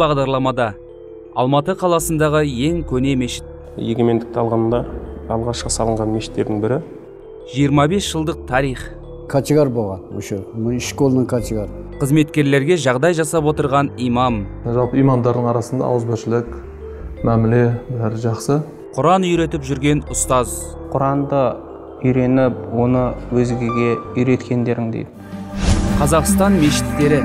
бағдарламада алматы қаласындағы ең көне мешіт. Егемендікті алғанда алғашқы салынған мешіттердің бірі. 25 жылдық тарих. Кочегар болған ошо школный кочегар қызметкерлерге жағдай жасап отырған имам. Жалпы имамдардың арасында ауызбіршілік мәміле бәрі жақсы. Құран үйретіп жүрген ұстаз. Құранды үйреніп оны өзгеге үйреткендерің дейді. Қазақстан мешіттері.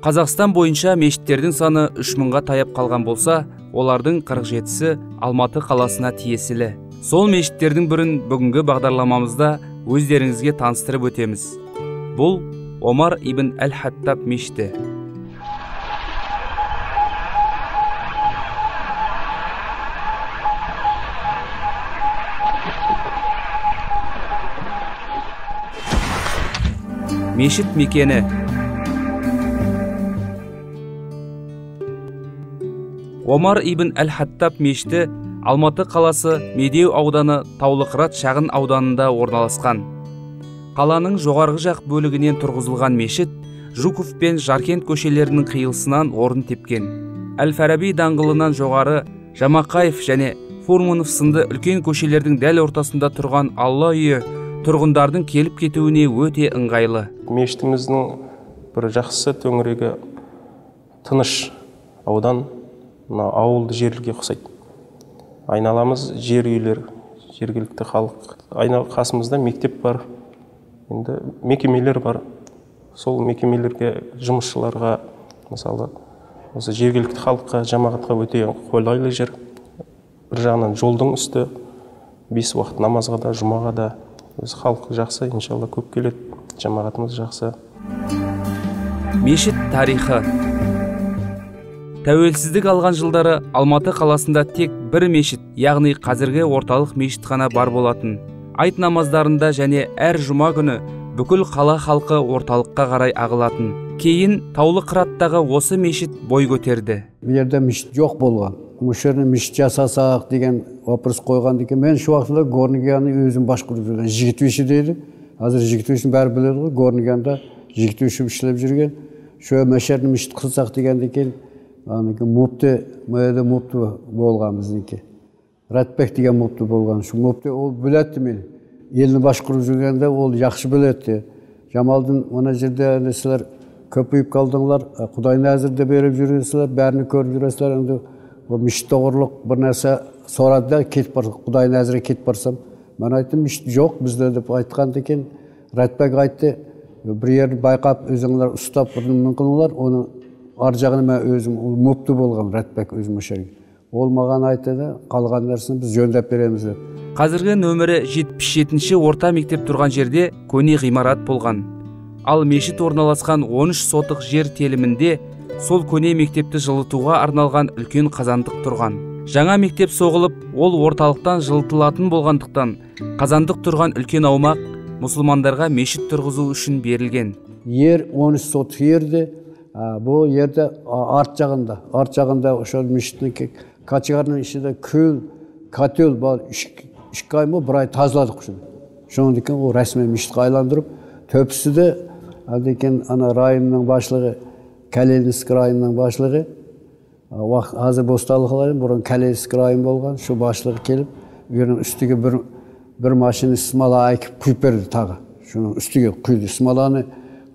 Қазақстан бойынша мешіттердің саны үш мыңға таяп қалған болса олардың 47-сі алматы қаласына тиесілі. Сол мешіттердің бірін бүгінгі бағдарламамызда өздеріңізге таныстырып өтеміз. Бұл омар ибн әл хаттаб мешіті. Мешіт мекені омар ибн әл хаттаб мешіті алматы қаласы медеу ауданы таулықырат шағын ауданында орналасқан. Қаланың жоғарғы жақ бөлігінен тұрғызылған мешіт жуков пен жаркент көшелерінің қиылысынан орын тепкен. Әл фараби даңғылынан жоғары жамақаев және фурманов сынды үлкен көшелердің дәл ортасында тұрған алла үйі тұрғындардың келіп кетуіне өте ыңғайлы. Мешітіміздің бір жақсысы төңірегі тыныш аудан. Мына ауылды жерлерге ұқсайды. Айналамыз жер үйлер жергілікті халық. Айнал қасымызда мектеп бар енді мекемелер бар. Сол мекемелерге жұмысшыларға мысалы осы жергілікті халыққа жамағатқа өте қолайлы жер. Бір жағынан жолдың үсті бес уақыт намазға да жұмаға да. Өзі халық жақсы иншалла көп келеді. Жамағатымыз жақсы. Мешіт тарихы. Тәуелсіздік алған жылдары алматы қаласында тек бір мешіт яғни қазіргі орталық мешіт қана бар болатын. Айт намаздарында және әр жұма күні бүкіл қала халқы орталыққа қарай ағылатын. Кейін таулы қыраттағы осы мешіт бой көтерді. Бұл жерде мешіт жоқ болған. Осы жерде мешіт жасасақ деген вопрос қойған екен. Мен шу уақытта горнигяны өзім башқұрып жүрген жигитовичи дейді. Қазір жигитовичтің бәрі біледі ғой горнигянда жигитович ішлеп жүрген. Шо мына мешіт қылсақ дегенде кейін аныкі мупти мына жерде мупти болған біздікі ратбек деген мупти болған. Шу мупти ол біледі мені елді башқұрып жүргенде ол жақсы біледі жамалдың мына жерде сілер көпейіп қалдыңдар құдай нәзірді беріп жүресіздер бәрін көріп енді ол мешітте ұрлық бір нәрсе сұрады да кетіп бар құдай нәзірге кетіп барсам. Мен айттым мешіт жоқ бізде деп айтқан екен. Ратбек айтты бір жерді байқап өзіңдер ұстап бірдеңе қылыңдар оның ар жағына мен өзім ол мупты болған ратбек өзім жерге ол маған айтты қалған нәрсені біз жөндеп береміз деп. Қазіргі нөмірі 77 орта мектеп тұрған жерде көне ғимарат болған. Ал мешіт орналасқан 13 сотық жер телімінде сол көне мектепті жылытуға арналған үлкен қазандық тұрған. Жаңа мектеп соғылып ол орталықтан жылытылатын болғандықтан қазандық тұрған үлкен аумақ мұсылмандарға мешіт тұрғызу үшін берілген. Ер 13 сотық жерде бұл жерде арт жағында арт жағында ошол мешіттің кочегарның ішінде күл котел бар. Ikki ай ма бір ай тазаладық шуну ошондон кийин ол расмий мешітке айландырып андан кийин ана районның башлыгы калининск районунун башлыгы азыр босталык бұрын калининск район болған шу башлыгы келіп үйінің үстіге бір бір машина смола әкіп құйып берді тағы. Шуның үстіге құйды смоланы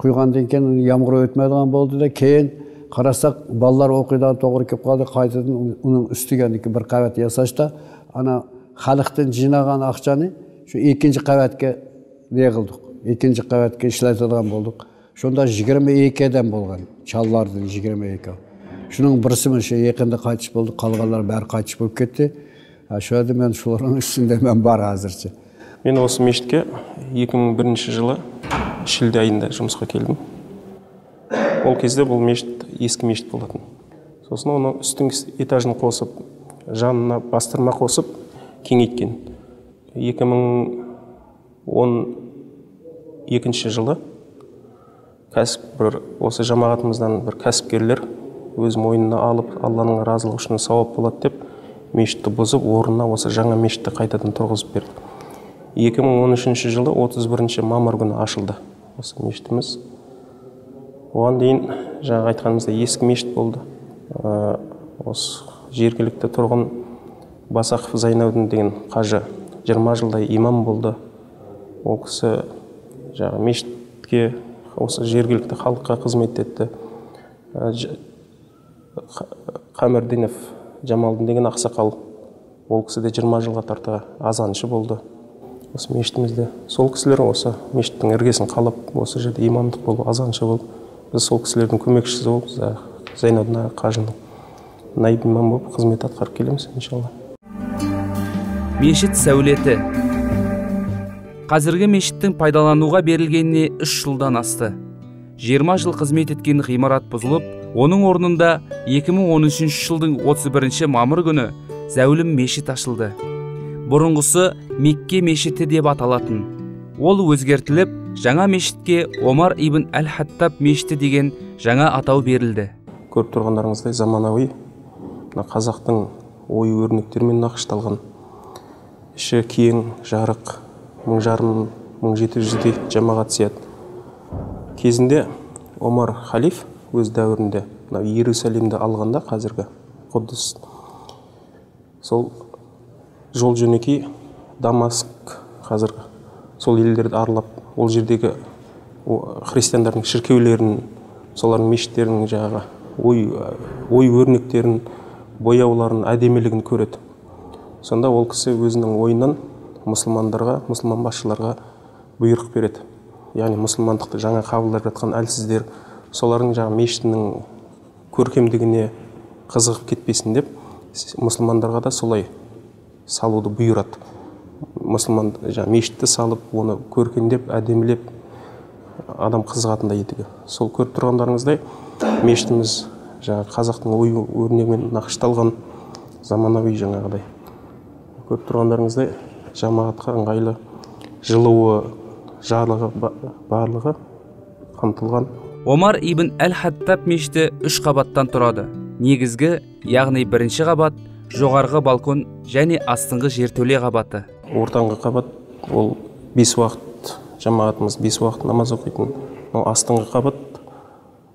құйғандан кейін ямғыр өтмейдіған болды да кейін қарасақ балалар оқидан тоғры келіп қалды қайтадан оның үстіге бір қабат жасашта ана халықтан жинаған ақшаны шу екінші қабатқа не қылдық? Екінші қабатқа işletadigan болдық. Шонда жиырма екі адам болған шаллардың жиырма екі. Шұның бірісі ше якында қайтыс болды қалғандар бәрі қайтыс болып кетті. Ошол мен шулардың ішінде мен бар әзірше. Мен осы мешітке 2001 жылы шілде айында жұмысқа келдім. Ол кезде бұл мешіт ескі мешіт болатын. Сосын оның үстің этажын қосып жанына бастырма қосып кеңейткен. 2012 жылы кәсіп бір осы жамағатымыздан бір кәсіпкерлер өз мойнына алып алланың разылығы үшін сауап болады деп мешітті бұзып орнына осы жаңа мешітті қайтадан тұрғызып берді. 2013 жылы 31 мамыр күні ашылды. Осы мешітіміз. Оған дейін жаңа айтқанымыздай ескі мешіт болды. Ә, осы жергілікті тұрғын басақов зайнаудин деген қажы 20 жылдай имам болды. Ол кісі жаңағы мешітке осы жергілікті халыққа қызмет етті. Ә, қамерденов жамалдин деген ақсақал. Ол кісі де жиырма жылға тарта азаншы болды. Осы мешітімізде. Сол кісілер осы мешіттің іргесін қалап осы жерде имамдық болып азаншы болып біз сол кісілердің көмекшісі болып зайнадин аға қажының наиб имам болып қызмет атқарып келеміз иншалла. Мешіт сәулеті. Қазіргі мешіттің пайдалануға берілгеніне үш жылдан асты. 20 жыл қызмет еткен ғимарат бұзылып оның орнында 2013 жылдың 31 мамыр күні зәулім мешіт ашылды. Бұрынғысы мекке мешіті деп аталатын. Ол өзгертіліп жаңа мешітке омар ибн әл хаттаб мешіті деген жаңа атау берілді. Көріп тұрғандарыңыздай заманауи мына қазақтың ою өрнектермен нақышталған. Іші кең жарық мың жарым мың жеті жүздей жамағат сияды. Кезінде омар халиф өз дәуірінде мынау иерусалимді алғанда қазіргі құддыс сол жол жөнекей дамаск қазіргі сол елдерді аралап ол жердегі христиандардың шіркеулерін солардың мешіттерінің жаңағы ой ой өрнектерін бояуларын әдемілігін көреді. Сонда ол кісі өзінің ойынан мұсылмандарға мұсылман басшыларға бұйрық береді. Яғни мұсылмандықты жаңа қабылдап жатқан әлсіздер солардың жаңағы мешітінің көркемдігіне қызығып кетпесін деп мұсылмандарға да солай салуды бұйырады. Мұсылман жаңағы мешітті салып оны көркемдеп әдемілеп адам қызығатындай етуге сол көріп тұрғандарыңыздай мешітіміз жаңағы қазақтың ою өрнегімен нақышталған заманауи жаңағыдай. Көріп тұрғандарыңыздай жамағатқа ыңғайлы жылуы жарығы барлығы қамтылған. Омар ибн әл хаттаб мешіті үш қабаттан тұрады. Негізгі яғни бірінші қабат жоғарғы балкон және астыңғы жертөле қабаты. Ортаңғы қабат ол бес уақыт жамағатымыз бес уақыт намаз оқитын. Мынау астыңғы қабат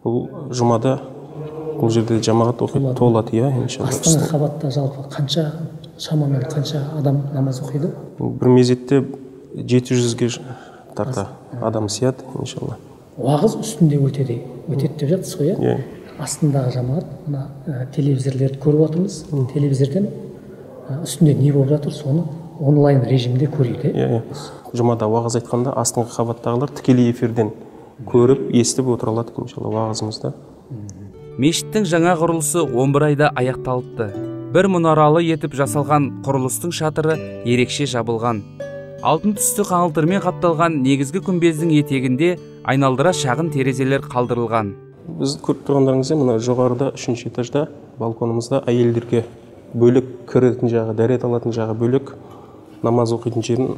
бұл жұмада бұл жерде жамағат оқиды толады иә астыңғы қабатта жалпы қанша шамамен қанша адам намаз оқиды? бір мезетте жеті жүзге тарта адам сияды иншалла. Уағыз үстінде өтеді өтеді деп жатсыз ғой иә? Yeah. Астындағы жамағат мына ә, телевизорлерді көріп отырмыз. Телевизордан ә, үстінде не болып жатыр соны онлайн режимде көрейік иә иә. Жұмада уағыз айтқанда астыңғы қабаттағылар тікелей эфирден көріп естіп отыра алады иншалла уағызымызды. Мешіттің жаңа құрылысы 11 айда аяқталыпты. Бір мұнаралы етіп жасалған құрылыстың шатыры ерекше жабылған. Алтын түсті қаңылтырмен қапталған негізгі күмбездің етегінде айналдыра шағын терезелер қалдырылған. Біз көріп тұрғандарыңыздай мына жоғарыда үшінші этажда балконымызда әйелдерге бөлек кіретін жағы дәрет алатын жағы бөлек намаз оқитын жерін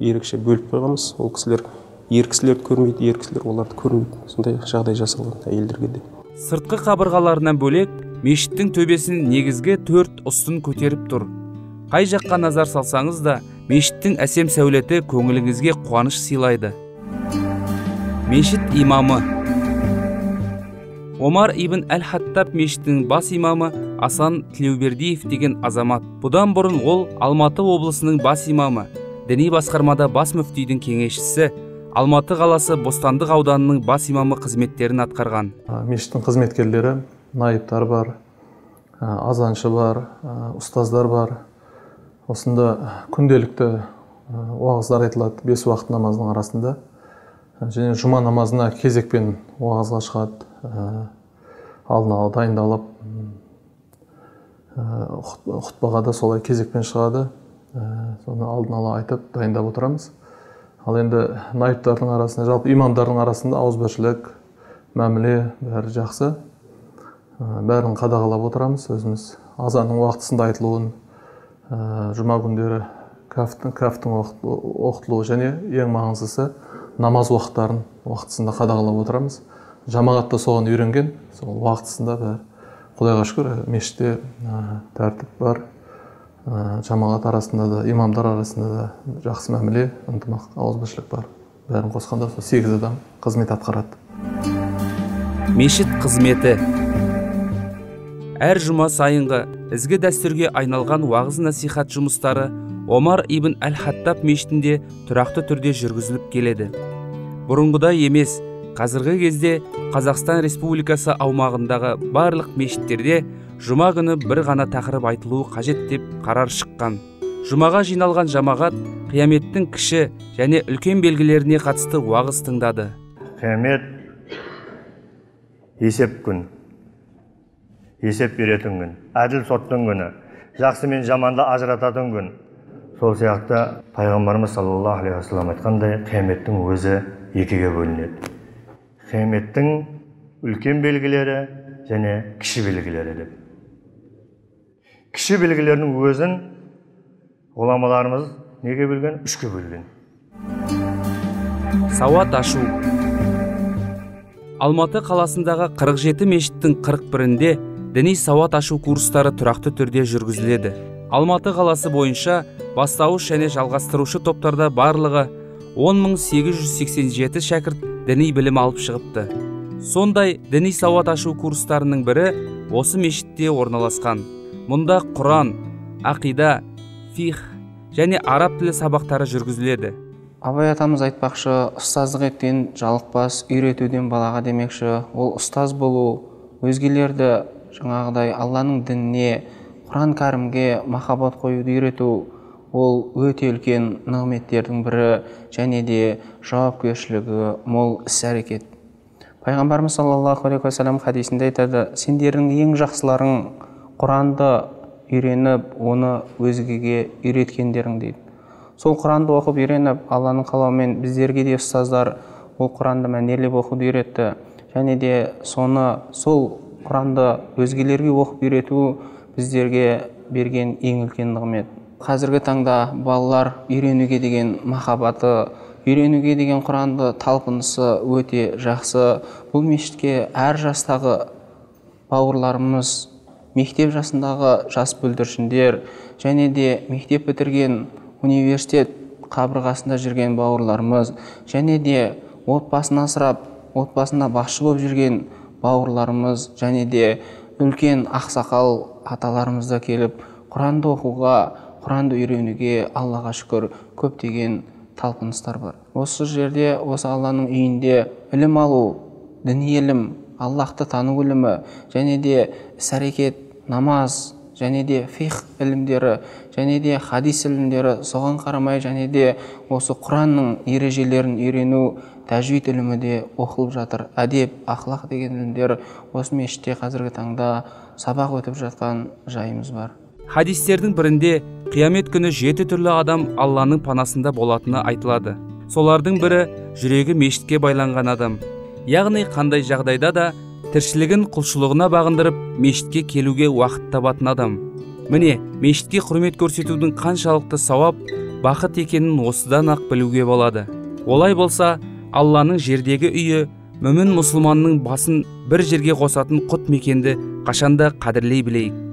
ерекше бөліп қойғанбыз. Ол кісілер ер кісілерді көрмейді ер кісілер оларды көрмейді. Сондай жағдай жасалған әйелдерге де. Сыртқы қабырғаларынан бөлек мешіттің төбесін негізгі төрт ұстын көтеріп тұр. Қай жаққа назар салсаңыз да мешіттің әсем сәулеті көңіліңізге қуаныш сыйлайды. Мешіт имамы. Омар ибн әл хаттаб мешітінің бас имамы асан тілеубердиев деген азамат. Бұдан бұрын ол алматы облысының бас имамы діни басқармада бас мүфтидің кеңесшісі алматы қаласы бостандық ауданының бас имамы қызметтерін атқарған. Мешіттің қызметкерлері наибтар бар азаншы бар ұстаздар бар. Осында күнделікті уағыздар айтылады бес уақыт намазының арасында. Және жұма намазына кезекпен уағызға шығады. Алдын ала дайындалып ә, құтбаға да солай кезекпен шығады. Ә, соны алдын ала айтып дайындап отырамыз. Ал енді наибтардың арасында жалпы имамдардың арасында ауызбіршілік мәміле бәрі жақсы. Бәрін қадағалап отырамыз өзіміз. Азанның уақытысында айтылуын жұма күндері кәфтің кәфтің оқытылуы және ең маңыздысы намаз уақыттарын уақытысында қадағалап отырамыз. Жамағат та соған үйренген сол уақытысында бәрі құдайға шүкір мешітте тәртіп бар. Ә, жамағат арасында да имамдар арасында да жақсы мәміле ынтымақ ауызбіршілік бар. Бәрін қосқанда сол сегіз адам қызмет атқарады. Мешіт қызметі. Әр жұма сайынғы ізгі дәстүрге айналған уағыз насихат жұмыстары омар ибн әл хаттаб мешітінде тұрақты түрде жүргізіліп келеді. Бұрынғыдай емес қазіргі кезде қазақстан республикасы аумағындағы барлық мешіттерде жұма күні бір ғана тақырып айтылуы қажет деп қарар шыққан. Жұмаға жиналған жамағат қияметтің кіші және үлкен белгілеріне қатысты уағыз тыңдады. Қиямет есеп күн есеп беретін күн әділ соттың күні жақсы мен жаманды ажырататын күн. Сол сияқты пайғамбарымыз саллаллаху алейхи уассалам айтқандай қияметтің өзі екіге бөлінеді. Қияметтің үлкен белгілері және кіші белгілері деп. Кіші белгілерінің өзін ғұламаларымыз неге бөлген үшке бөлген сауат ашу. Алматы қаласындағы 47 мешіттің 41-інде діни сауат ашу курстары тұрақты түрде жүргізіледі. Алматы қаласы бойынша бастауыш және жалғастырушы топтарда барлығы 10887 шәкірт діни білім алып шығыпты. Сондай діни сауат ашу курстарының бірі осы мешітте орналасқан. Мұнда құран ақида фих және араб тілі сабақтары жүргізіледі. Абай атамыз айтпақшы ұстаздық еткен жалықпас үйретуден балаға демекші ол ұстаз болу өзгелерді жаңағыдай алланың дініне құран кәрімге махаббат қоюды үйрету ол өте үлкен нығметтердің бірі және де жауапкершілігі мол іс әрекет пайғамбарымыз саллаллаху алейхи уассалам хадисінде айтады сендердің ең жақсыларың құранды үйреніп оны өзгеге үйреткендерің дейді. Сол құранды оқып үйреніп алланың қалауымен біздерге де ұстаздар ол құранды мәнерлеп оқуды үйретті. Және де соны сол құранды өзгелерге оқып үйрету біздерге берген ең үлкен нығмет. Қазіргі таңда балалар үйренуге деген махаббаты үйренуге деген құранды талпынысы өте жақсы. Бұл мешітке әр жастағы бауырларымыз мектеп жасындағы жас бүлдіршіндер және де мектеп бітірген университет қабырғасында жүрген бауырларымыз және де отбасын асырап отбасына басшы болып жүрген бауырларымыз және де үлкен ақсақал аталарымыз да келіп құранды оқуға құранды үйренуге аллаға шүкір көптеген талпыныстар бар. Осы жерде осы алланың үйінде ілім алу діни ілім аллахты тану ілімі және де іс әрекет намаз және де фих ілімдері және де хадис ілімдері соған қарамай және де осы құранның ережелерін үйрену тәжвид ілімі де оқылып жатыр. Әдеп ақлақ деген ілімдер осы мешітте қазіргі таңда сабақ өтіп жатқан жайымыз бар. Хадистердің бірінде қиямет күні жеті түрлі адам алланың панасында болатыны айтылады. Солардың бірі жүрегі мешітке байланған адам. Яғни қандай жағдайда да тіршілігін құлшылығына бағындырып мешітке келуге уақыт табатын адам. Міне мешітке құрмет көрсетудің қаншалықты сауап бақыт екенін осыдан ақ білуге болады. Олай болса алланың жердегі үйі мүмін мұсылманның басын бір жерге қосатын құт мекенді қашанда қадірлей білейік.